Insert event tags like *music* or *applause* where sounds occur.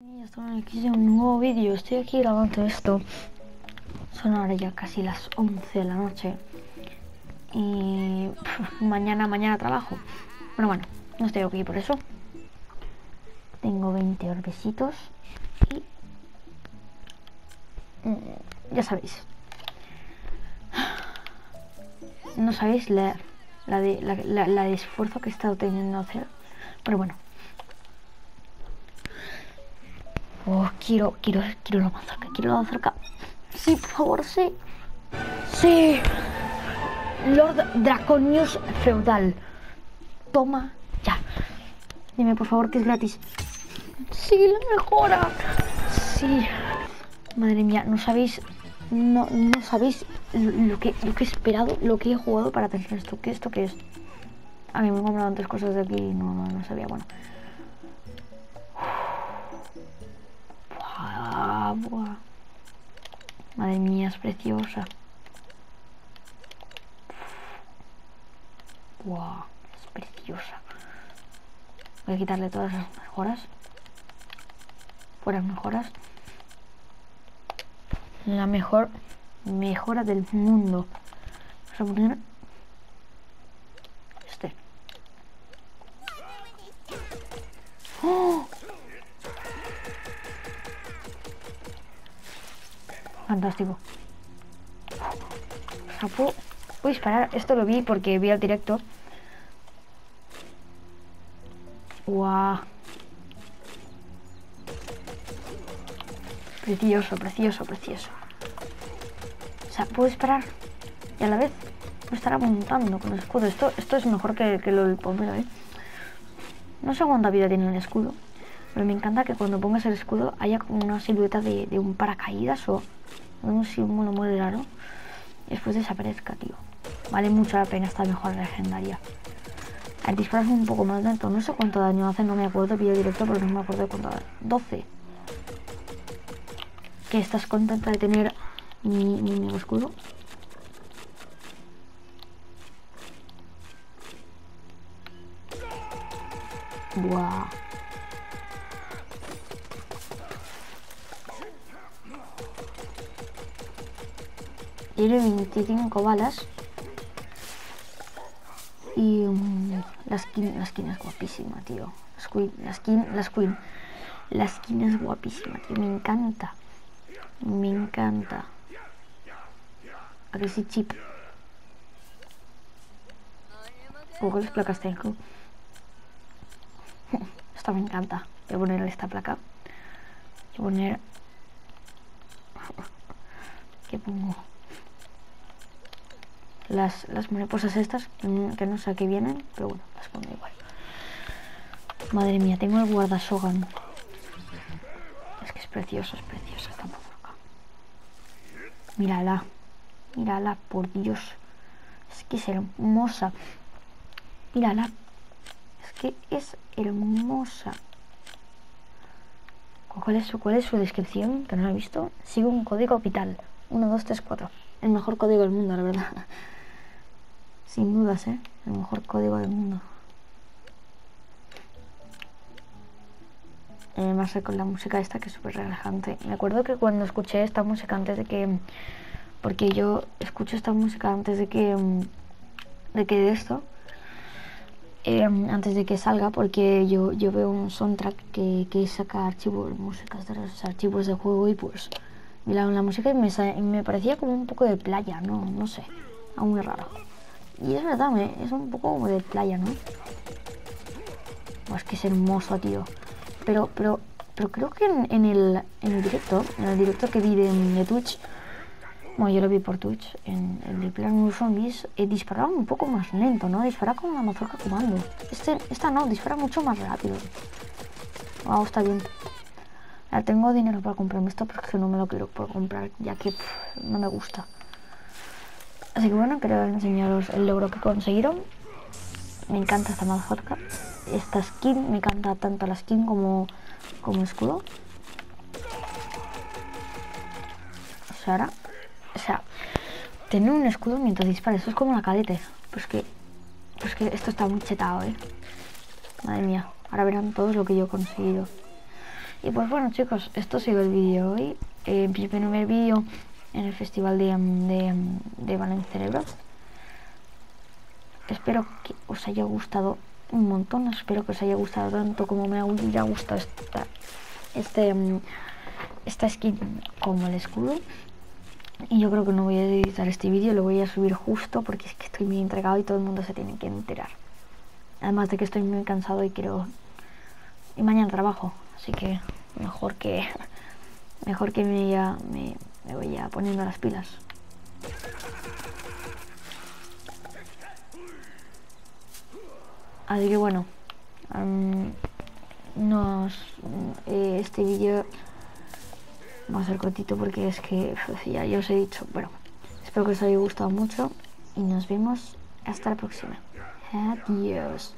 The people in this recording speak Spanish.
Estamos aquí en un nuevo vídeo. Estoy aquí grabando esto. Son ahora ya casi las 11 de la noche. Y mañana, mañana trabajo. Bueno, bueno, no estoy aquí por eso. Tengo 20 orbesitos. Y. mm, Ya sabéis. No sabéis la, la, de, la, la- la de esfuerzo que he estado teniendo hacer. Pero bueno. Oh, quiero, quiero, quiero la mazorca, quiero la mazorca. Sí, por favor, sí. Sí. Lord Draconius Feudal. Toma ya. Dime, por favor, que es gratis. Sí, la mejora. Sí. Madre mía, no sabéis, no, no sabéis lo lo que, lo que he esperado, lo que he jugado para tener esto. ¿Qué esto qué es? A mí me he comprado antes cosas de aquí y no, no, no sabía. Bueno. Buah. Madre mía, es preciosa. Buah, es preciosa. Voy a quitarle todas las mejoras. Fuera mejoras. La mejor mejora del mundo. Vamos a poner este. ¡Oh! Fantástico. O sea, puedo, disparar. Esto lo vi porque vi el directo. Guau. Precioso, precioso, precioso. O sea, puedo disparar y a la vez puedo estar apuntando con el escudo. Esto, esto es mejor que, lo del pomelo, ¿eh? No sé cuánta vida tiene el escudo, pero me encanta que cuando pongas el escudo haya como una silueta de, un paracaídas o un símbolo muy raro y después desaparezca, tío. Vale mucho la pena esta mejora legendaria. El disparo es un poco más lento, no sé cuánto daño hace, no me acuerdo, vi el directo, pero no me acuerdo de cuánto daño. 12. ¿Que estás contenta de tener mi, mi nuevo escudo? Buah. Tiene 25 balas. Y mm, la, skin, la skin es guapísima, tío. La skin, la skin, la skin, la skin es guapísima, tío. Me encanta. Me encanta. A que sí, chip. ¿Cuáles placas tengo? *laughs* Esta me encanta. Voy a poner esta placa. Voy a poner... *laughs* ¿Qué pongo? Las, las mariposas estas, que no, que no sé a qué vienen, pero bueno, las pongo igual. Madre mía, tengo el guardasogan. Es que es precioso, es preciosa esta mazorca. Mírala, mírala, por Dios. Es que es hermosa. Mírala. Es que es hermosa. ¿Cuál es, su, ¿Cuál es su descripción? Que no la he visto. Sigo un código vital. 1, 2, 3, 4. El mejor código del mundo, la verdad. Sin dudas, ¿eh? El mejor código del mundo. Eh, más con la música esta que es súper relajante. Me acuerdo que cuando escuché esta música antes de que... Porque yo escucho esta música antes de que... mm, De que de esto. eh, antes de que salga porque yo, yo veo un soundtrack que, que saca archivos, músicas de los archivos de juego y pues miraron la música y me, me parecía como un poco de playa, no, no sé, algo muy raro. Y es verdad, me- es un poco como de playa, ¿no? Es que es hermoso, tío. Pero, pero, pero creo que en, el, en el directo, en el directo que vi de, Twitch, bueno, yo lo vi por Twitch, en el de Plan Zombies, eh, disparaba un poco más lento, ¿no? Dispara como una mazorca comando. Este, esta no, dispara mucho más rápido. Wow, está bien. Ya tengo dinero para comprarme esto, pero es que no me lo quiero por comprar, ya que no me gusta. Así que bueno, quería enseñaros el logro que consiguieron. Me encanta esta mazorca. Esta skin, me encanta tanto la skin como, como escudo. O sea, ahora, o sea, tener un escudo mientras dispara, eso es como una cadete. Pues que, pues que esto está muy chetado, eh. Madre mía, ahora verán todos lo que yo he conseguido. Y pues bueno chicos, esto ha sido el vídeo hoy. Eh, mi primer vídeo en el festival de, de, Valencia Cerebro. Espero que os haya gustado un montón. Espero que os haya gustado tanto como me ha gustado esta, este, esta skin como el escudo. Y yo creo que no voy a editar este vídeo, lo voy a subir justo porque es que estoy muy entregado y todo el mundo se tiene que enterar. Además de que estoy muy cansado y quiero... Y mañana trabajo, así que mejor que... Mejor que me, me vaya poniendo las pilas. Así que bueno, nos, eh, este vídeo va a ser cortito porque es que ya, ya os he dicho. Bueno, espero que os haya gustado mucho y nos vemos hasta la próxima. Adiós.